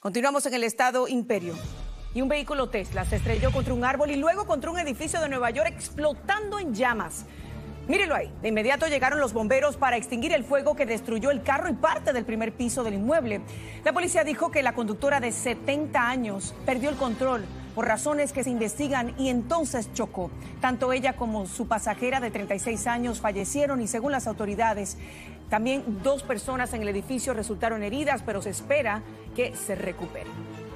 Continuamos en el estado Imperio. Y un vehículo Tesla se estrelló contra un árbol y luego contra un edificio de Nueva York explotando en llamas. Mírelo ahí. De inmediato llegaron los bomberos para extinguir el fuego que destruyó el carro y parte del primer piso del inmueble. La policía dijo que la conductora de 70 años perdió el control por razones que se investigan y entonces chocó. Tanto ella como su pasajera de 36 años fallecieron y según las autoridades, también dos personas en el edificio resultaron heridas, pero se espera que se recuperen.